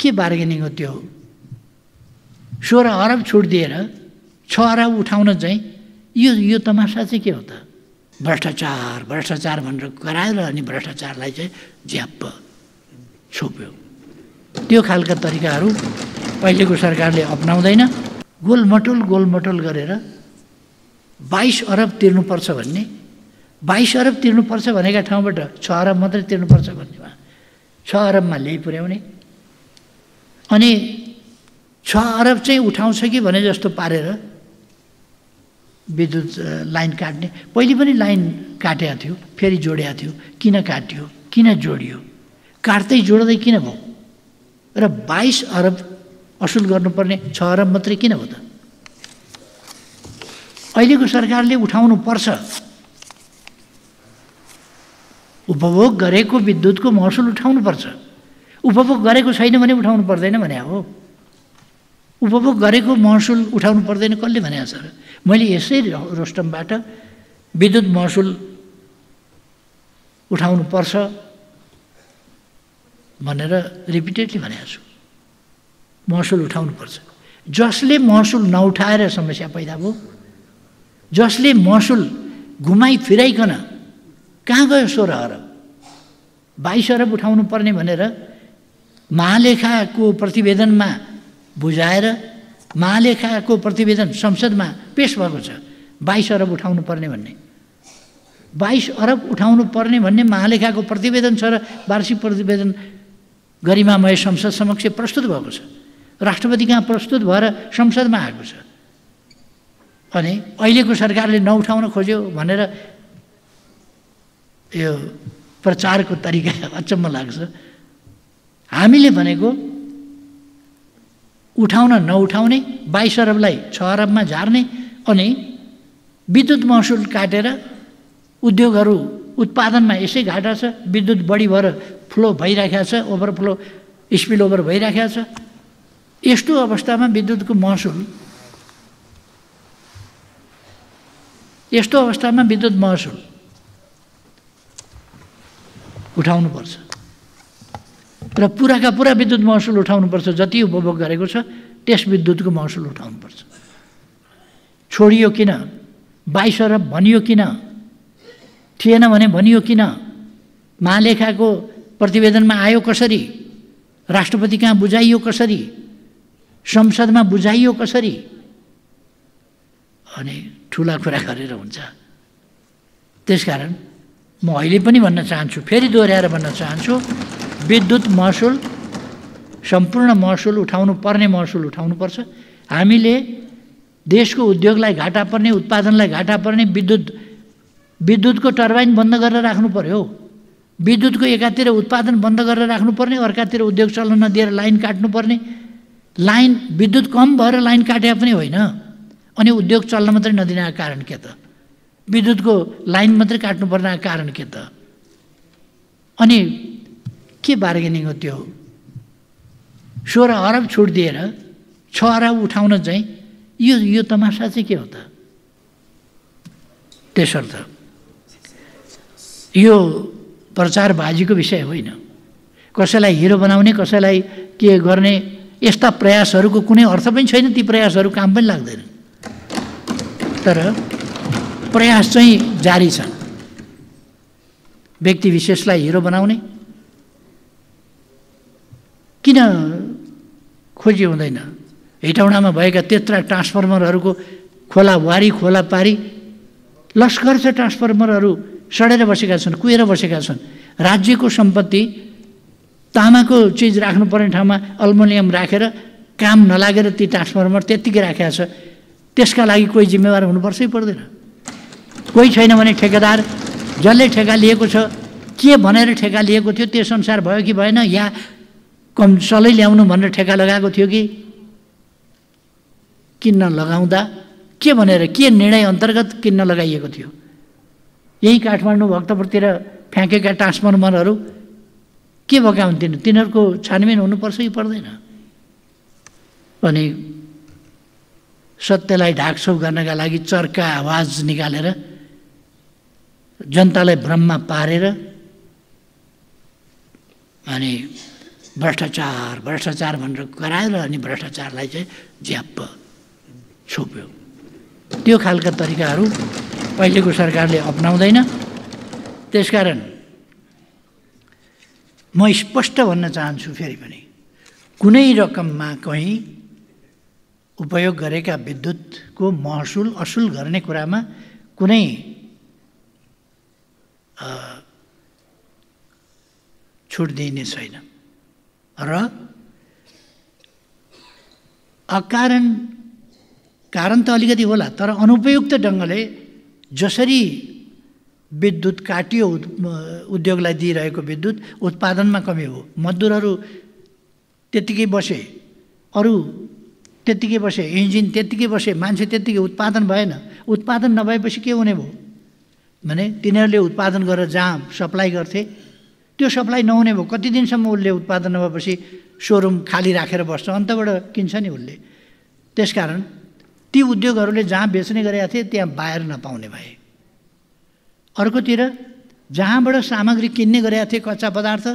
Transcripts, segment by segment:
के बार्गेनिङ हो त्यो? सोह्र अरब छुट दिएर छ अरब उठाउन चाहिँ यो यो तमासा चाहिँ के हो त? भ्रष्टाचार भ्रष्टाचार भनेर गराएर अनि भ्रष्टाचारलाई चाहिँ झ्याप्प छोप्यो। त्यो खालका तरिकाहरू अहिलेको सरकारले अप्नाउँदैन। गोलमटोल गोलमटोल गरेर बाइस अरब तिर्नुपर्छ भन्ने। बाइस अरब तिर्नुपर्छ भनेका ठाउँबाट छ अरब मात्रै तिर्नुपर्छ भन्नेमा छ अरबमा ल्याइ पुर्याउने अनि छ अरब चाहिँ उठाउँछ कि भने जस्तो पारेर विद्युत लाइन काट्ने। पहिले पनि लाइन काटेको थियो फेरि जोडेको थियो। किन काट्यो? किन जोडियो? काट्दै जोड्दै किन भयो? र बाइस अरब असुल गर्नुपर्ने छ अरब मात्रै किन हो त? अहिलेको सरकारले उठाउनु पर्छ उपभोग गरेको विद्युतको महसुल उठाउनुपर्छ। उपभोग गरेको छैन भने उठाउनु पर्दैन भने हो। उपभोग गरेको महसुल उठाउनु पर्दैन कसले भने सर? मैले यसै रोस्टमबाट विद्युत महसुल उठाउनु पर्छ भनेर रिपिटेडली भनेको छु। महसुल उठाउनुपर्छ जसले महसुल नउठाएर समस्या पैदा भयो जसले महसुल घुमाइ फिराइकन कहाँ गयो सोह्र अरब? बाइस अरब उठाउनु पर्ने भनेर महालेखाको प्रतिवेदनमा बुझाएर महालेखाको प्रतिवेदन संसदमा पेस भएको छ। बाइस अरब उठाउनु पर्ने भन्ने। बाइस अरब उठाउनु पर्ने भन्ने महालेखाको प्रतिवेदन छ र वार्षिक प्रतिवेदन गरिमामय संसद समक्ष प्रस्तुत भएको छ। राष्ट्रपति कहाँ प्रस्तुत भएर संसदमा आएको छ। अनि अहिलेको सरकारले नउठाउन खोज्यो भनेर यो प्रचारको तरिका अचम्म लाग्छ। हामीले भनेको उठाउन नउठाउने बाइस अरबलाई छ अरबमा झार्ने अनि विद्युत महसुल काटेर उद्योगहरू उत्पादनमा यसै घाटा छ विद्युत बढी भएर फ्लो भइराखेको छ ओभरफ्लो स्पिल ओभर भइराखेको छ। यस्तो अवस्थामा विद्युतको महसुल यस्तो अवस्थामा विद्युत महसुल उठाउनुपर्छ। र पुराका पुरा विद्युत महसुल उठाउनुपर्छ जति उपभोग गरेको छ त्यस विद्युतको महसुल उठाउनुपर्छ। छोडियो किन? बाइस अरब भनियो किन? थिएन भने भनियो किन? महालेखाको प्रतिवेदनमा आयो कसरी? राष्ट्रपति कहाँ बुझाइयो कसरी? संसदमा बुझाइयो कसरी? अनि ठुला कुरा गरेर हुन्छ। त्यसकारण म अहिले पनि भन्न चाहन्छु फेरि दोहोऱ्याएर भन्न चाहन्छु। विद्युत महसुल सम्पूर्ण महसुल उठाउनु पर्ने महसुल उठाउनुपर्छ हामीले देशको उद्योगलाई घाटा पर्ने उत्पादनलाई घाटा पर्ने विद्युत विद्युतको टर्बाइन बन्द गरेर राख्नु पर्यो। विद्युतको एकातिर उत्पादन बन्द गरेर राख्नुपर्ने अर्कातिर उद्योग चल्न नदिएर लाइन काट्नुपर्ने लाइन विद्युत कम भएर लाइन काटे पनि होइन। अनि उद्योग चल्न मात्रै नदिनको कारण के त? विद्युतको लाइन मात्रै काट्नुपर्ने कारण के त? अनि के बार्गेनिङ हो त्यो? सोह्र अरब छुट दिएर छ अरब उठाउन चाहिँ यो यो तमासा चाहिँ के हो त? त्यसर्थ यो प्रचारबाजीको विषय होइन। कसैलाई हिरो बनाउने कसैलाई के गर्ने यस्ता प्रयासहरूको कुनै अर्थ पनि छैन ती प्रयासहरू काम पनि लाग्दैन। तर प्रयास चाहिँ जारी छन् व्यक्ति विशेषलाई हिरो बनाउने किन खोजी हुँदैन? हेटौँडामा भएका त्यत्रा ट्रान्सफर्मरहरूको खोला वारी खोला पारी लस्कर छ ट्रान्सफर्मरहरू सडेर बसेका छन् कुहेर बसेका छन्। राज्यको सम्पत्ति तामाको चिज राख्नुपर्ने ठाउँमा अल्मोनियम राखेर काम नलागेर ती ट्रान्सफर्मर त्यत्तिकै राखेको छ। त्यसका लागि कोही जिम्मेवार हुनुपर्छै पर्दैन। कोही छैन भने ठेकेदार जसले ठेका लिएको छ के भनेर ठेका लिएको थियो त्यस अनुसार भयो कि भएन या कम सलै ल्याउनु भनेर ठेका लगाएको थियो कि? किन्न लगाउँदा? के भनेर के निर्णय अन्तर्गत किन्न लगाइएको थियो? यही काठमाडौँ भक्तपुरतिर फ्याँकेका ट्रान्सफर्मरहरू के भएका हुन्थेन? तिनीहरूको छानबिन हुनुपर्छ कि पर्दैन? अनि सत्यलाई ढाकछोप गर्नका लागि चर्का आवाज निकालेर जनतालाई भ्रममा पारेर अनि भ्रष्टाचार भ्रष्टाचार भनेर कराएर अनि भ्रष्टाचारलाई चाहिँ ज्याप्प छोप्यो। त्यो खालका तरिकाहरू अहिलेको सरकारले अप्नाउँदैन। त्यसकारण म स्पष्ट भन्न चाहन्छु फेरि पनि कुनै रकममा कहीँ उपयोग गरेका विद्युतको महसुल असुल गर्ने कुरामा कुनै छुट दिइने छैन। र अकारण कारण त अलिकति होला तर अनुपयुक्त ढङ्गले जसरी विद्युत काटियो उद्योगलाई दिइरहेको विद्युत उत्पादनमा कमी हो मजदुरहरू त्यत्तिकै बसे अरू त्यत्तिकै बसे इन्जिन त्यत्तिकै बसे मान्छे त्यत्तिकै उत्पादन भएन उत्पादन नभएपछि के हुने भयो? भने तिनीहरूले उत्पादन गरेर जहाँ सप्लाई गर्थे त्यो सप्लाई नहुने भयो। कति दिनसम्म उसले उत्पादन नभएपछि सोरुम खाली राखेर बस्छ। अन्तबाट किन्छ नि उसले। त्यसकारण ती उद्योगहरूले जहाँ बेच्ने गरेका थिए त्यहाँ बाहिर नपाउने भए। अर्कोतिर जहाँबाट सामग्री किन्ने गरेका थिए कच्चा पदार्थ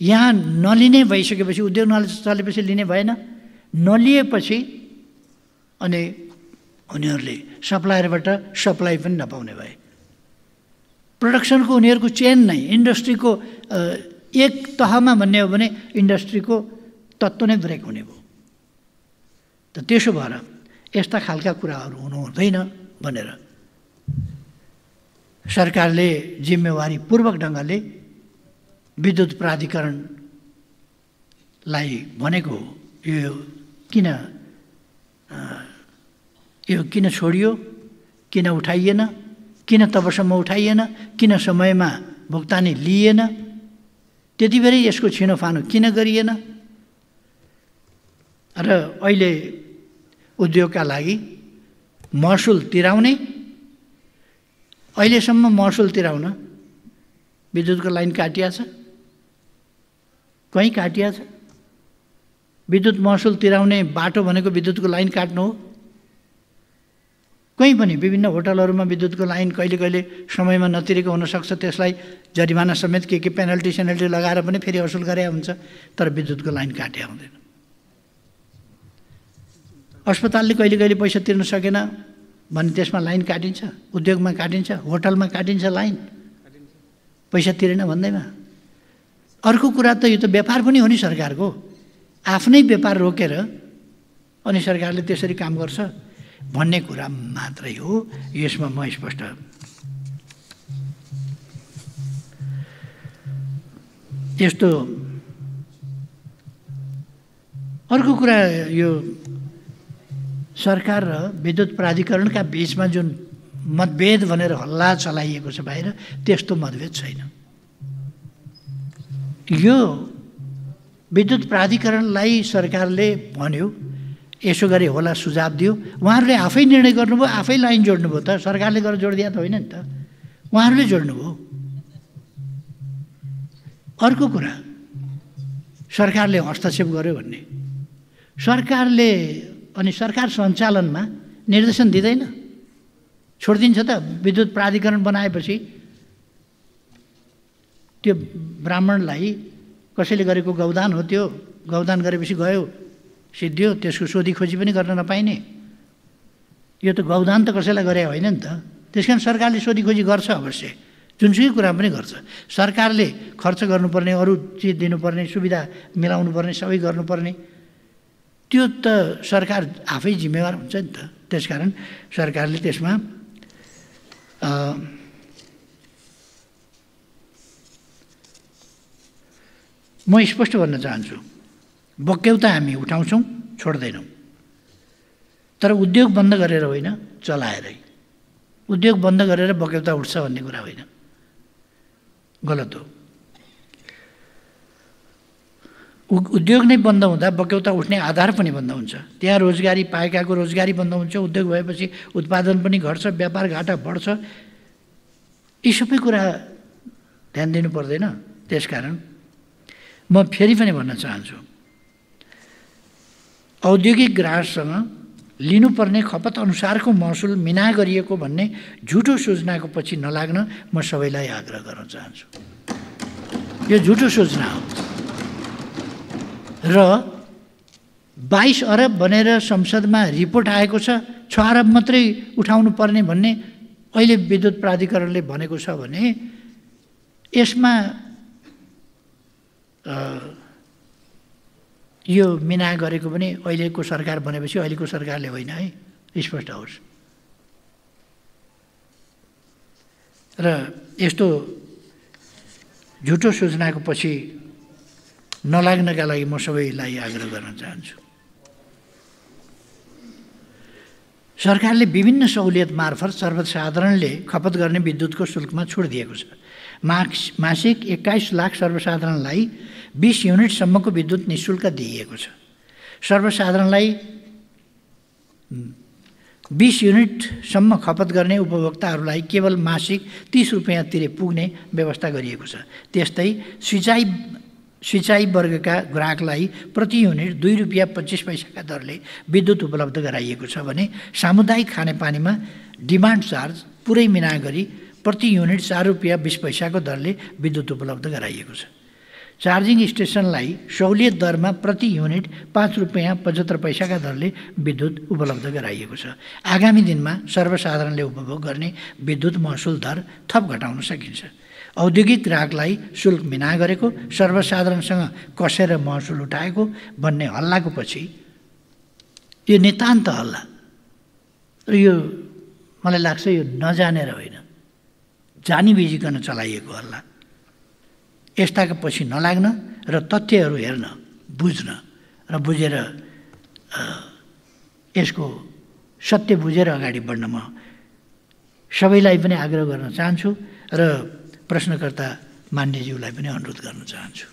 यहाँ नलिने भइसकेपछि उद्योग नचलेपछि लिने भएन। नलिएपछि अनि उनीहरूले सप्लायरबाट सप्लाई पनि नपाउने भए। प्रडक्सनको उनीहरूको चेन नै इन्डस्ट्रीको एक तहमा भन्ने हो भने इन्डस्ट्रीको तत्त्व नै ब्रेक हुने भयो। त त्यसो भएर यस्ता खालका कुराहरू हुनु हुँदैन भनेर सरकारले जिम्मेवारीपूर्वक ढङ्गले विद्युत प्राधिकरणलाई भनेको यो किन यो किन छोडियो किन उठाइएन किन तबसम्म उठाइएन? किन समयमा भुक्तानी लिइएन? त्यति बेरै यसको छिनोफानो किन गरिएन? र अहिले उद्योगका लागि महसुल तिराउने। अहिलेसम्म महसुल तिराउन विद्युतको लाइन काटिया छ। कहीँ काटिया छ? विद्युत महसुल तिराउने बाटो भनेको विद्युतको लाइन काट्नु हो। कहीँ पनि विभिन्न होटलहरूमा विद्युतको लाइन कहिले कहिले समयमा नतिरेको हुनसक्छ। त्यसलाई जरिमाना समेत के के पेनल्टी सेनल्टी लगाएर पनि फेरि असुल गरे हुन्छ तर विद्युतको लाइन काटे आउँदैन अस्पतालले कहिले कहिले पैसा तिर्न सकेन भने त्यसमा लाइन काटिन्छ उद्योगमा काटिन्छ होटलमा काटिन्छ लाइन। पैसा तिरेन भन्दैमा। अर्को कुरा त यो त व्यापार पनि हो नि सरकारको। आफ्नै व्यापार रोकेर अनि सरकारले त्यसरी काम गर्छ। भन्ने कुरा मात्रै हो। यसमा म स्पष्ट यस्तो अर्को कुरा यो सरकार र विद्युत प्राधिकरणका बिचमा जुन मतभेद भनेर हल्ला चलाइएको छ बाहिर त्यस्तो मतभेद छैन। यो विद्युत प्राधिकरणलाई सरकारले भन्यो यसो गरे होला सुझाव दियो। उहाँहरूले आफै निर्णय गर्नुभयो आफै लाइन जोड्नुभयो त। सरकारले गरेर जोडिदिया त होइन नि त। उहाँहरूले जोड्नुभयो। अर्को कुरा सरकारले हस्तक्षेप गर्यो भन्ने। सरकारले अनि सरकार सञ्चालनमा निर्देशन दिँदैन। छोडिदिन्छ त। विद्युत प्राधिकरण बनाएपछि त्यो ब्राह्मणलाई कसैले गरेको गौदान हो त्यो। गौदान गरेपछि गयो। सिद्धियो त्यसको सोधी खोजी पनि गर्न नपाइने। यो त गौदान त कसैलाई गरे होइन नि त। त्यस कारण सरकारले सोधी खोजी गर्छ अवश्य। जुनसुकै कुरा पनि गर्छ। सरकारले खर्च गर्नुपर्ने अरू चिज दिनुपर्ने सुविधा मिलाउनु पर्ने सबै गर्नुपर्ने। त्यो त सरकार आफै जिम्मेवार हुन्छ नि त। त्यसकारण सरकारले त्यसमा म स्पष्ट भन्न चाहन्छु। बक्यौता हामी उठाउँछौँ छोड्दैनौँ। तर उद्योग बन्द गरेर होइन चलाएरै। उद्योग बन्द गरेर बक्यौता उठ्छ भन्ने कुरा होइन। गलत हो। उद्योग नै बन्द हुँदा बक्यौता उठ्ने आधार पनि बन्द हुन्छ। त्यहाँ रोजगारी पाएकाको रोजगारी बन्द हुन्छ उद्योग भएपछि उत्पादन पनि घट्छ व्यापार घाटा बढ्छ। यी सबै कुरा ध्यान दिनु पर्दैन। त्यसकारण म फेरि पनि भन्न चाहन्छु। औद्योगिक ग्राहकसँग लिनुपर्ने खपत अनुसारको महसुल मिना गरिएको भन्ने झुटो सूचनाको पछि नलाग्न म सबैलाई आग्रह गर्न चाहन्छु। यो झुटो सूचना हो। र बाइस अरब भनेर संसदमा रिपोर्ट आएको छ छ अरब मात्रै उठाउनु पर्ने भन्ने अहिले विद्युत प्राधिकरणले भनेको छ भने यसमा यो मिना गरेको पनि अहिलेको सरकार बनेपछि अहिलेको सरकारले होइन है स्पष्ट होस्। र यस्तो झुटो सूचनाको पछि नलाग्नका लागि म सबैलाई आग्रह गर्न चाहन्छु। सरकारले विभिन्न सहुलियत मार्फत सर्वसाधारणले खपत गर्ने विद्युतको शुल्कमा छुट दिएको छ। मास मासिक एक्काइस लाख सर्वसाधारणलाई बिस युनिटसम्मको विद्युत नि शुल्क दिइएको छ। सर्वसाधारणलाई बिस युनिटसम्म खपत गर्ने उपभोक्ताहरूलाई केवल मासिक तिस रुपियाँ तिरे पुग्ने व्यवस्था गरिएको छ। त्यस्तै सिँचाइ सिँचाइ वर्गका ग्राहकलाई प्रति युनिट दुई रुपियाँ पच्चिस पैसाका दरले विद्युत उपलब्ध गराइएको छ भने सामुदायिक खानेपानीमा डिमान्ड चार्ज पुरै मिना गरी प्रति युनिट चार रुपियाँ बिस पैसाको दरले विद्युत उपलब्ध गराइएको छ। चार्जिङ स्टेसनलाई सहुलियत दरमा प्रति युनिट पाँच रुपियाँ पचहत्तर पैसाका दरले विद्युत उपलब्ध गराइएको छ। आगामी दिनमा सर्वसाधारणले उपभोग गर्ने विद्युत महसुल दर थप घटाउन सकिन्छ। औद्योगिक ग्राहकलाई शुल्क मिना गरेको सर्वसाधारणसँग कसेर महसुल उठाएको भन्ने हल्लाको पछि यो नितान्त हल्ला र यो मलाई लाग्छ यो नजानेर होइन जानी बिजिकन चलाइएको हल्ला यस्ताका पछि नलाग्न र तथ्यहरू हेर्न बुझ्न र बुझेर यसको सत्य बुझेर अगाडि बढ्न म सबैलाई पनि आग्रह गर्न चाहन्छु र प्रश्नकर्ता मान्यज्यूलाई पनि अनुरोध गर्न चाहन्छु।